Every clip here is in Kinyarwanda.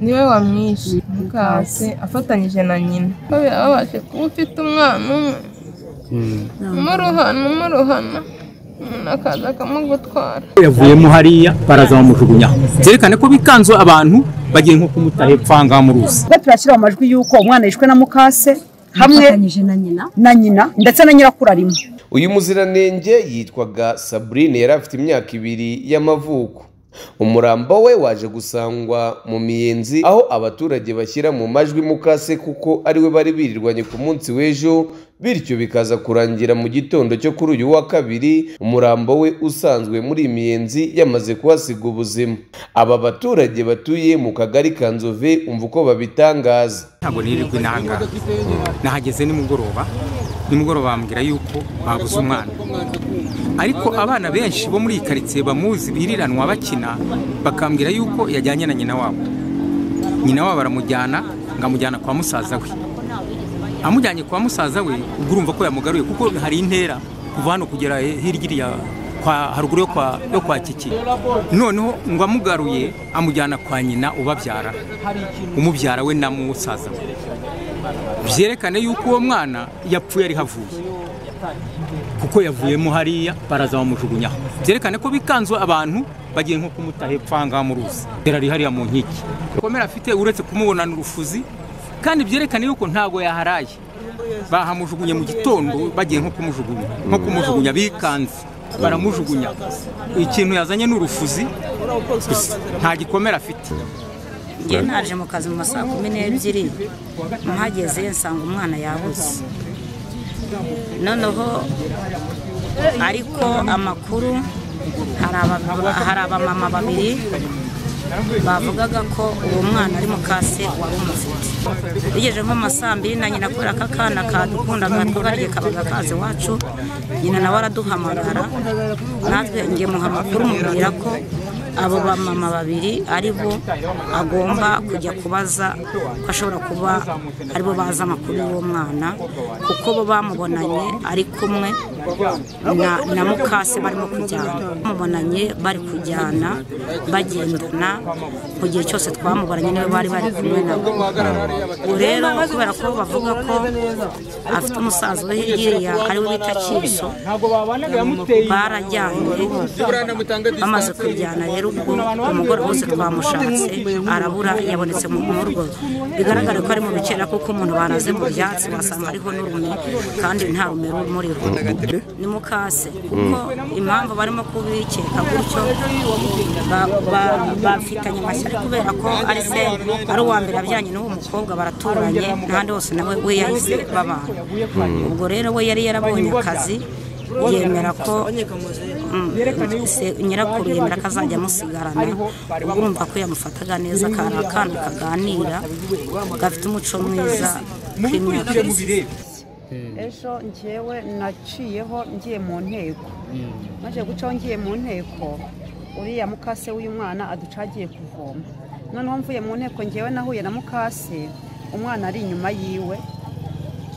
ni we wamwishe. Mukase afatanyije na nyina. Ko birababaje kuba ufite umwana umwe. Umuruhana umuruhana umuntu akaza akamugutwara. Yavuyemo hariya baraza bamujugunyaho byerekane ko bikanze abantu bagiye nko kumuta hepfo aha ngaha mu ruzi. Turashyira mu majwi y'uko umwana yishwe na mukase hamwe na nyina. na nyina ndetse na nyirakuru arimo. Uyu muziranenge yitwaga saburine yari afite imyaka ibiri y'amavuko. Umurambo we waje gusangwa mu miyenzi aho abaturage bashyira mu majwi mukase kuko ari we bari birirwanye ku munsi w'ejo bityo bikaza kurangira mu gitondo cyo kuri uyu wa kabiri umurambo we usanzwe muri miyenzi yamaze kuhasiga ubuzima. Aba baturage batuye mu kagari ka nzove umva uko babitangaza. Ntabwo nirirwa inanga. Nahageze nimugoroba. Nimugoroba bambwira yuko babuze umwana. Ariko abana benshi bo muri iyi karitsiye bamuzi biriranwa bakina bakambwira yuko yajyanye na nyina wabo. Nyina wabo aramujyana ngo amujyana kwa musaza we. Amujyanye kwa musaza we ubwo urumva ko yamugaruye kuko hari intera kuva hano kugera hirya iriya kwa haruguru yo kwa kiki noneho ngo amugaruye amujyana kwa nyina ubabyara. Umubyara we na musaza we. Byerekane yuko uwo mwana yapfuye ari havuye. Kuko yavuyemo hariya baraza bamujugunyaho byerekane ko bikanze abantu bagiye nko kumuta hepfo aha ngaha mu ruzi. Ari hariya mu nkiki komera afite uretse kumubonana urufuzi kandi byerekane yuko ntabwo yaharaye. Bahamujugunye mu gitondo bagiye nko kumujugunya. Nko kumujugunya bikanze baramujugunya. Ikintu yazanye ni urufuzi nta gikomere afite. Ngewe naje mu kazi mu ma saa kumi n'ebyiri mpageze nsanga umwana yabuze noneho ariko amakuru hari aba- hari abamama babiri bavugaga ko uwo mwana ari mukase wari umufite. Bigejeje nko mu ma saa mbiri na nyina kubera ko akana kadukundaga twagariye kabaga kazi iwacu nyina nawe araduhamagara. Natwe ngiye muha amakuru mubwira ko abo bamama babiri ari bo agomba kujya kubaza ko ashobora kuba ari bo bazi amakuru y'uwo mwana kuko bo bamubonanye ari kumwe na, mukase barimo kujyana. Bamubonanye bari kujyana bagendana mu gihe cyose twamuboranye ni we bari bari kumwe nabo ubu rero kubera ko bavuga ko afite umusaza we hirya ari we bita kiso barajyanye bamaze kujyana rero ubwo umugore wose twamushatse. Arabura yabonetse mu rugo bigaragara ko ari mu bikera kuko umuntu banaze mu byatsi wasanga hariho n'urume kandi nta rume rumuriho ni mukase kuko impamvu barimo kubikeka gutyo ba- ba- bafitanye amashyari kubera ko ari se ari uwa mbere abyaranye n'uwo mukobwa baraturanye n'ahandi hose nawe we yahise babana. Ubwo rero we yari yarabonye akazi yemera ko mm, nyirakuru yemera ko azajya amusigarana urumva ko yamufataga neza kari akana kaganira gafite umuco mwiza k'imyaka ejo ngewe naciyeho ngiye mu nteko. Maze gucaho ngiye mu nteko uriya mukase w'uyu mwana aduca agiye kuvoma. Noneho mvuye mu nteko ngewe nahuye na mukase umwana ari inyuma yiwe.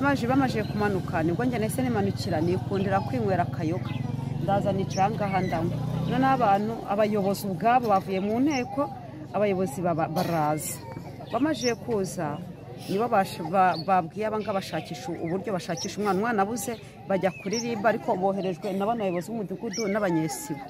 Maze bamaze kumanuka ni bwo njye nahise nimanukira nikundira kwinywera akayoga. Ndaza nicara ngaha ndanywa. Noneho abantu abayobozi ubwabo bavuye mu nteko abayobozi baraza. Bamaze kuza nibo babwiye abangaba bashakisha uburyo bashakisha umwana. Umwana abuze bajya kuri riba ariko boherejwe na bano bayobozi b'umudugudu n'abanyesibo.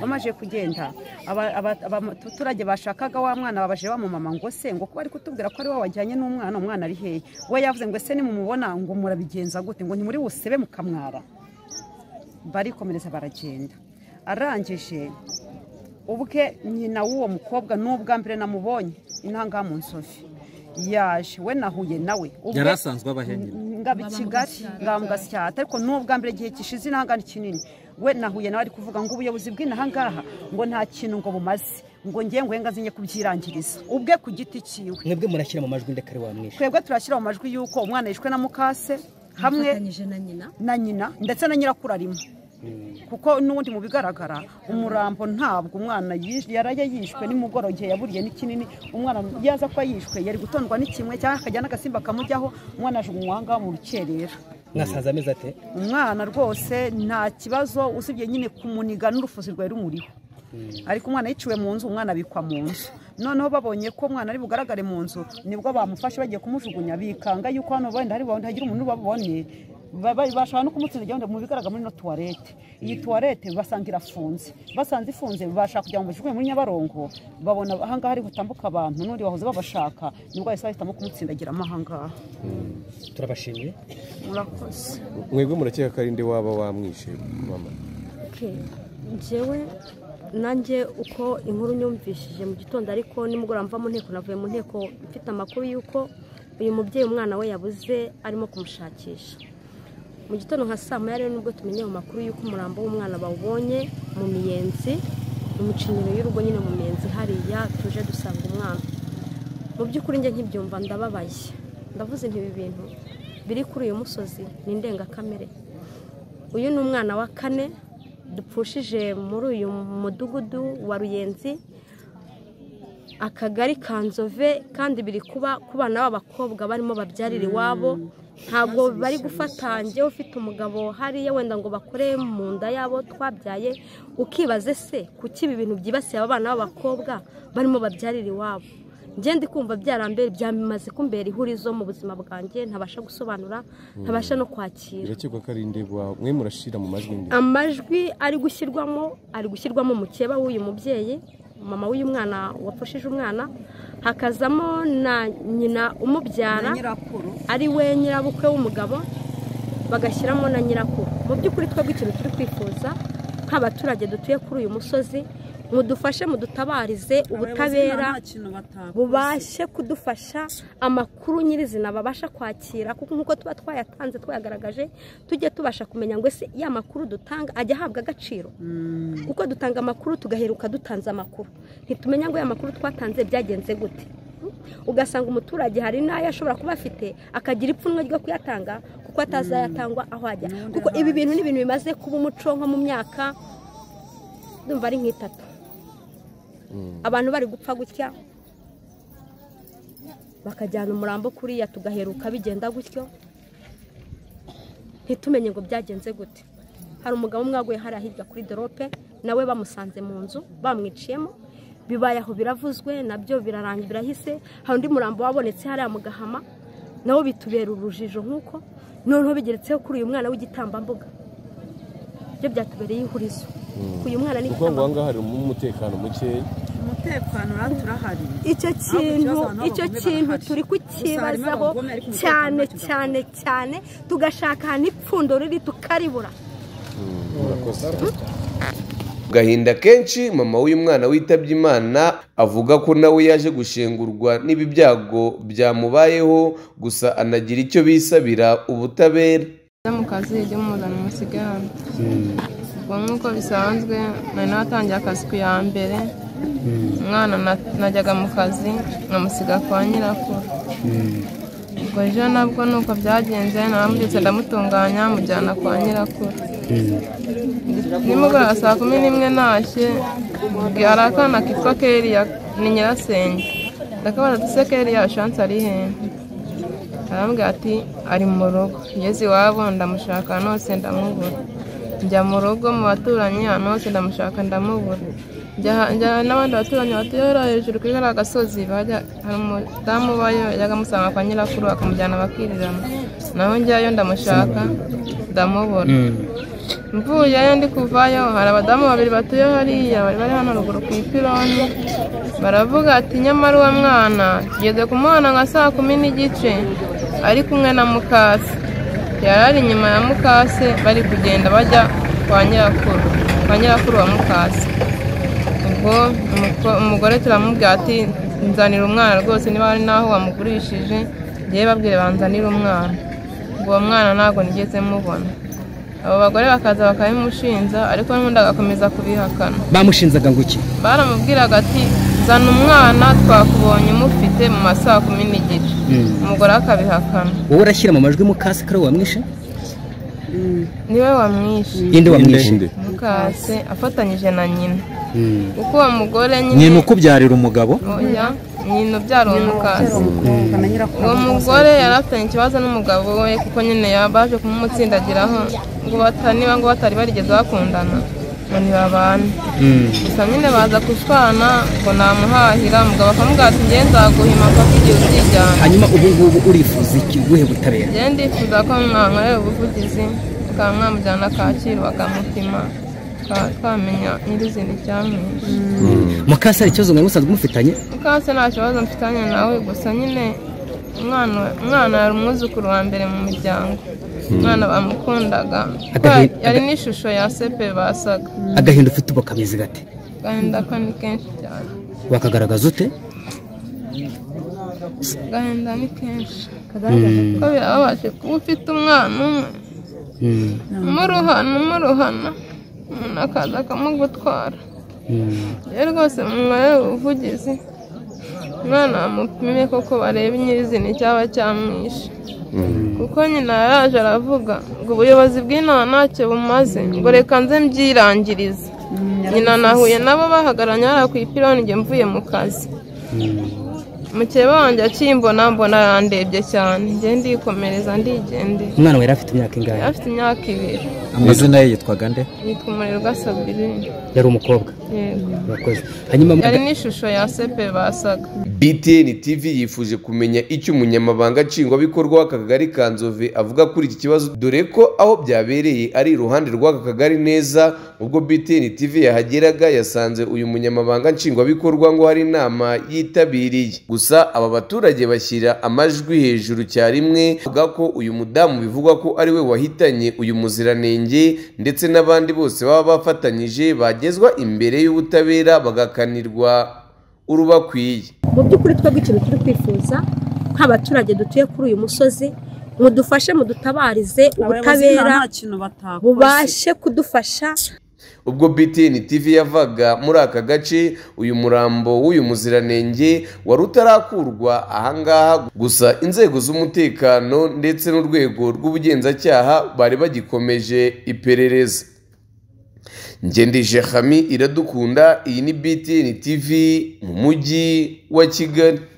Bamaze kugenda. Aba- aba- abaturage bashakaga wa mwana babaje bamumama ngo se ngo kuba ari kutubwira ko ari we wajyanye n'umwana umwana ari hehe we yavuze ngo ese nimumubona ngo murabigenza gute? Ngo ntimuri busebe mukamwara. Barikomereza baragenda. Arangije ubwe nyina w'uwo mukobwa n'ubwa mbere namubonye intanga mu nsofi yaje we nahuye nawe. Yari asanzwe abahe nyina? Ngaba i kigali ngaba mu gasyata ariko n'ubwa mbere igihe gishize intanga ni kinini. We nahuye nawe ari kuvuga ngo ubuyobozi bw'inaha ngaha ngo nta kintu ngo bumaze. Ngo ngiye ngo henga zinye kubyirangiriza ubwe ku giti cyiwe mwebwe murashyira mu majwi ndekare wamwishe twebwe turashyira mu majwi y'uko umwana yishwe na mukase hamwe na nyina. na nyina ndetse na nyirakuru arimo. Kuko n'ubundi mu bigaragara umurambo ntabwo umwana yaraye yishwe nimugoroba igihe yaburiye ni kinini umwana yaza ko yishwe yari gutondwa n'ikimwe cyangwa akajya n'agasimba kamujyaho. Umwana ajugunywa aha ngaha mu rukerera. Mwasaza ameze ate umwana rwose nta kibazo usibye nyine kumuniga n'urufuzi rwari rumuriho ariko umwana yiciwe mu nzu umwana abikwa mu nzu. Noneho babonye ko umwana ari bugaragare mu nzu ni bwo bamufashe bagiye kumujugunya. Bikanga yuko hano wenda hari hagira umuntu babone ba- ba- bashobora no kumutsinda igihe mu bigaragara muri ino tuwarete iyi tuwarete basanga irafunze. Basanze ifunze bashaka kugira ngo bajugunye muri nyabarongo babona ahangaha hari gutambuka abantu n'undi bahoze babashaka ni bwo bahise bahitamo kumutsindagiramo ahangaha. Turabashimiye. Murakoze. Mwebwe murakeka ko ari nde waba wamwishe mama? Njyewe nanjye uko inkuru nyumvishije mu gitondo ariko nimugoroba mva mu nteko navuye mu nteko mfite amakuru y'uko uyu mubyeyi umwana we yabuze arimo kumushakisha. Mu gitondo nka saa moya rero ni bwo tumenye mu makuru y'uko umurambo w'umwana bawubonye mu miyenzi mu micinyiro y'urugo nyine mu miyenzi hariya tuje dusanga umwana. Mu by'ukuri njye nkibyumva ndababaye. Ndavuze ibi bintu biri kuri uyu musozi ni indengakamere uyu ni umwana wa kane dupfushije muri uyu mudugudu wa ruyenzi akagari ka nzove kandi biri kuba ku bana b'abakobwa barimo babyarira iwabo. Ntabwo bari gufata njyewe ufite umugabo hariya wenda ngo bakore mu nda yabo twabyaye ukibaze se kuki ibi bintu byibasiye aba bana b'abakobwa barimo babyarira iwabo? Ngende kumva byarambere byamaze kumbera ihurizo mu buzima bwanjye ntabasha gusobanura ntabasha no kwakira. Birakekwa ko ari nde wa- mwe murashira mu majwi amajwi ari gushyirwamo ari gushyirwamo mukeba w'uyu mubyeyi mama w'uyu mwana wapfushije umwana hakazamo na nyina umubyara ari we nyirabukwe w'umugabo bagashyiramo na nyirakuru. Mu by'ukuri twebwe ikintu turi kwifuza nk'abaturage dutuye kuri uyu musozi mudufashe mudutabarize ubutabera bubashe kudufasha amakuru nyirizina babasha kwakira kuko nk'uko tuba twayatanze twayagaragaje tujye tubasha kumenya ngo ese ya makuru dutanga ajya ahabwa agaciro. Kuko dutanga amakuru tugaheruka dutanze amakuru. Ntitumenya ngo ya makuru twatanze byagenze gute. Ugasanga umuturage hari n'ayo ashobora kuba afite akagira ipfunwe ryo kuyatanga kuko atazayatangwa aho ajya. Kuko ibi bintu ni ibintu bimaze kuba umuco nko mu myaka ndumva ari nk'itatu. Abantu bari gupfa gutya bakajyana umurambo kuriya tugaheruka bigenda gutyo. Ntitumenye ngo byagenze gute. Hari umugabo umwe waguye hariya hirya kuri dorope nawe bamusanze mu nzu bamwiciyemo. Bibaye aho biravuzwe na byo birarangira birahise. Hari undi murambo wabonetse hariya mu gahama nawo bitubera urujijo nk'uko. Noneho bigeretseho kuri uyu mwana w'igitambambuga. Byo byatubereye ihurizo. Uyu mwana ni kuko ngo aha ngaha hari umutekano mukeya. Umutekano rero turahari icyo kintu icyo kintu turi kukibazaho cyane cyane cyane tugashaka ahantu ipfundo riri tukaribura. Murakoze gahinda kenshi mama w'uyu mwana witabye imana avuga ko nawe yaje gushengurwa n'ibi byago byamubayeho gusa anagira icyo bisabira ubutabera. Mu kazi ijya muzana umusigane ubwo nk'uko bisanzwe nari natangiye akazi ku ya mbere. Umwana na- najyaga mu kazi nkamusiga kwa nyirakuru. Ubwo ejo nabwo ni uko byagenze naramubyutse ndamutunganya mujyana kwa nyirakuru. Nimugoroba saa kumi n'imwe ntashye hari akana kitwa keriya ni nyirasenge. Ndakabaza ati se keriya shansi ari hehe arambwira ati ari mu rugo. Ngeze iwabo ndamushaka hose ndamubura. Njya mu rugo mu baturanyi hose ndamushaka ndamubura. Njya n'abandi baturanyi batuye hariya hejuru kuri kariya gasozi hari umudamu ubayo yajyaga amusanga kwa nyirakuru bakamujyana bakirirana. Naho njyayo ndamushaka ndamubura. Mvuyeyo ndi kuvayo. Hari abadamu babiri batuye hariya bari bari hano ruguru ku ipironi. Baravuga ati nyamara uwo mwana tugeze kumubona nka saa kumi n'igice ari kumwe na mukase. Yari ari inyuma ya mukase bari kugenda bajya kwa nyirakuru. Kwa nyirakuru wa mukase. Ubwo umugore turamubwira ati nzanira umwana rwose niba hari n'aho wamugurishije ngewe babwire banzanire umwana. Uwo mwana ntabwo nigeze mubona. Abo bagore bakaza bakabimushinja ariko n'ubundi agakomeza kubihakana. Bamushinzaga ngo iki baramubwiraga ati zana umwana twakubonye umufite mu ma saa kumi n'igice umugore akabihakana wowe urashyira mu majwi mukase kari wamwishe. Niwe wamwishe? Inde wamwishe mukase. Afatanyije na nyina. Kuko uwo mugore nyina nyine ukubyarira umugabo? Oya nyina ubyara uwo mukase. uwo mugore yari afitanye ikibazo n'umugabo we kuko nyine baje kumumutsindagiraho ngo niba ngo batari barigeze bakundana. Ngo ntibabane gusa nyine baza kushwana ngo namuhahira umugabo akamubwira ati ngewe nzaguhima mpaka igihe uzijyana hanyuma ubu ngubu urifuza iki ubuhe butabera? Ngewe ndifuza ko mwankorera ubuvugizi mukaba mwamujyana kacyiru bakamupima twamenya nyirizina icyamwishe. Mukase hari ikibazo mwari musanzwe mufitanye? Mukase nta kibazo mfitanye nawe gusa nyine umwana yari umwuzukuru wa mbere mu miryango umwana bamukundaga. Yari n'ishusho ya sepe basaga. Agahinda ufite ubu kameze gate? Agahinda ko ni kenshi cyane. Wakagaragaza ute? Agahinda ni kenshi. Ko birababaje kuba ufite umwana umwe. Umuruhana umuruhana. Umuntu akaza akamugutwara. Rero rwose mumwere ubuvugizi umwana bamupime koko barebe nyirizina icyaba cyamwishe. Kuko nyina yaraje aravuga ngo ubuyobozi bw'inaha ntacyo bumaze ngo reka nze mbyirangirize nyina nahuye nabo bahagararanye hariya ku ipironi njye mvuye mu kazi. Mukeba wanjye akimbona mbona yandebye cyane njye ndikomereza ndigendera umwana we yari afite imyaka ingahe? Yari afite imyaka ibiri. Amazina ye yitwaga nde? Yitwa umurerwa sabirine yari umukobwa? Yego. Urakoze. Hanyuma yari n'ishusho ya sepe basaga. BTN TV yifuje kumenya icyo umunyamabanga nshingwabikorwa w'aka kagari ka Nzove avuga kuri iki kibazo. Dore ko aho byabereye ari iruhande rw'aka kagari neza ubwo BTN TV yahageraga yasanze uyu munyamabanga nshingwabikorwa ngo hari inama yitabiriye. Gusa aba baturage bashyira amajwi hejuru cyarimwe bavuga ko uyu mudamu bivugwa ko ari we wahitanye uyu muziranenge. Ndetse n'abandi bose baba bafatanyije bagezwa imbere y'ubutabera bagakanirwa urubakwiye. Mu by'ukuri twebwe ikintu turi kwifuza nk'abaturage dutuye kuri uyu musozi mudufashe mudutabarize ubutabera bubashe kudufasha. Ubwo BTN TV yavaga muri aka gace uyu murambo w'uyu muziranenge wari utarakurwa ahangaha gusa inzego z'umutekano ndetse n'urwego rw'ubugenzacyaha bari bagikomeje iperereza. Ngendije hami iradukunda iyi ni BTN TV mu mujyi wa Kigali.